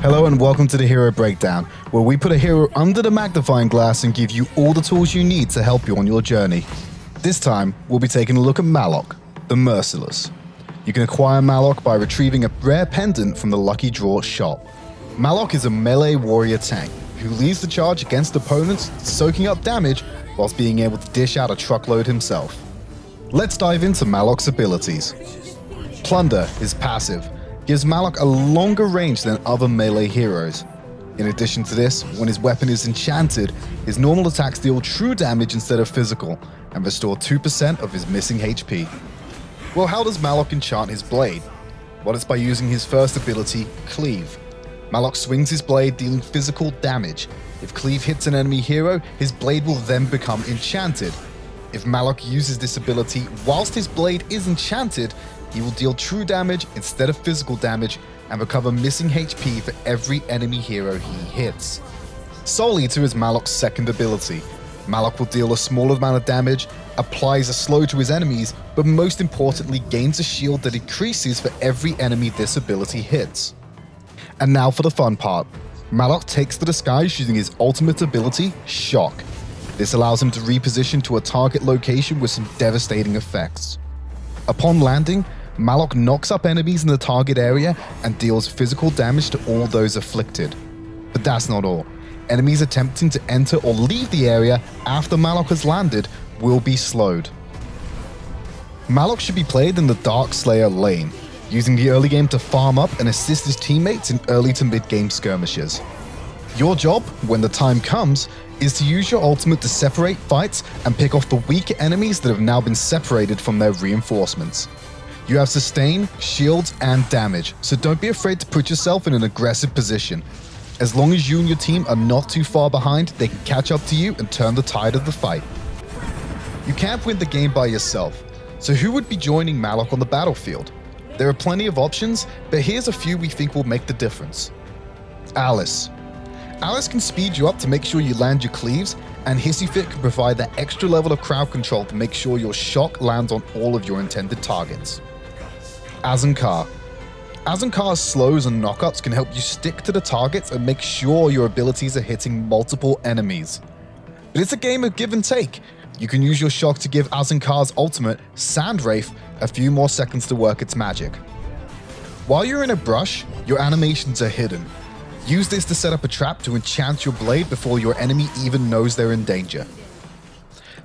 Hello and welcome to the Hero Breakdown, where we put a hero under the magnifying glass and give you all the tools you need to help you on your journey. This time, we'll be taking a look at Maloch, the Merciless. You can acquire Maloch by retrieving a rare pendant from the Lucky Draw shop. Maloch is a melee warrior tank who leads the charge against opponents, soaking up damage whilst being able to dish out a truckload himself. Let's dive into Maloch's abilities. Plunder is passive, gives Maloch a longer range than other melee heroes. In addition to this, when his weapon is enchanted, his normal attacks deal true damage instead of physical, and restore 2% of his missing HP. Well, how does Maloch enchant his blade? Well, it's by using his first ability, Cleave. Maloch swings his blade, dealing physical damage. If Cleave hits an enemy hero, his blade will then become enchanted. If Maloch uses this ability whilst his blade is enchanted, he will deal true damage instead of physical damage and recover missing HP for every enemy hero he hits. Soul Eater is Maloch's second ability. Maloch will deal a small amount of damage, applies a slow to his enemies, but most importantly gains a shield that increases for every enemy this ability hits. And now for the fun part. Maloch takes the skies using his ultimate ability, Shock. This allows him to reposition to a target location with some devastating effects. Upon landing, Maloch knocks up enemies in the target area and deals physical damage to all those afflicted. But that's not all. Enemies attempting to enter or leave the area after Maloch has landed will be slowed. Maloch should be played in the Dark Slayer lane, using the early game to farm up and assist his teammates in early to mid game skirmishes. Your job, when the time comes, is to use your ultimate to separate fights and pick off the weak enemies that have now been separated from their reinforcements. You have sustain, shields, and damage, so don't be afraid to put yourself in an aggressive position. As long as you and your team are not too far behind, they can catch up to you and turn the tide of the fight. You can't win the game by yourself, so who would be joining Maloch on the battlefield? There are plenty of options, but here's a few we think will make the difference. Alice. Alice can speed you up to make sure you land your cleaves, and Hissy Fit can provide that extra level of crowd control to make sure your shock lands on all of your intended targets. Azzen'Ka. Azzen'Ka's slows and knockups can help you stick to the targets and make sure your abilities are hitting multiple enemies. But it's a game of give and take. You can use your shock to give Azzen'Ka's ultimate, Sand Wraith, a few more seconds to work its magic. While you're in a brush, your animations are hidden. Use this to set up a trap to enchant your blade before your enemy even knows they're in danger.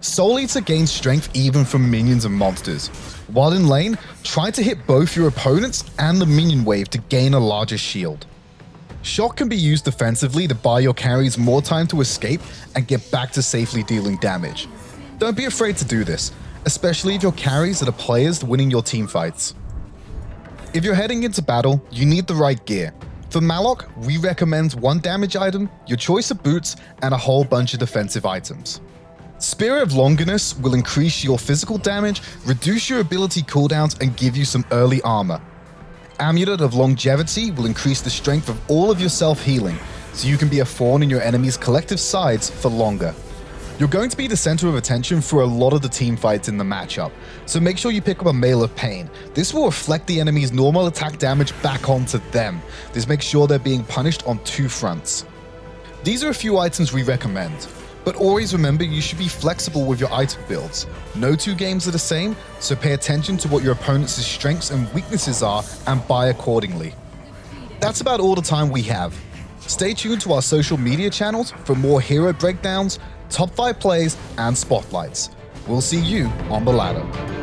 Soul Eater gains strength even from minions and monsters. While in lane, try to hit both your opponents and the minion wave to gain a larger shield. Shock can be used defensively to buy your carries more time to escape and get back to safely dealing damage. Don't be afraid to do this, especially if your carries are the players winning your team fights. If you're heading into battle, you need the right gear. For Maloch, we recommend one damage item, your choice of boots, and a whole bunch of defensive items. Spear of Longinus will increase your physical damage, reduce your ability cooldowns, and give you some early armor. Amulet of Longevity will increase the strength of all of your self-healing, so you can be a thorn in your enemy's collective sides for longer. You're going to be the center of attention for a lot of the team fights in the matchup, so make sure you pick up a Mail of Pain. This will reflect the enemy's normal attack damage back onto them. This makes sure they're being punished on two fronts. These are a few items we recommend. But always remember you should be flexible with your item builds. No two games are the same, so pay attention to what your opponent's strengths and weaknesses are and buy accordingly. That's about all the time we have. Stay tuned to our social media channels for more hero breakdowns, top 5 plays, and spotlights. We'll see you on the ladder.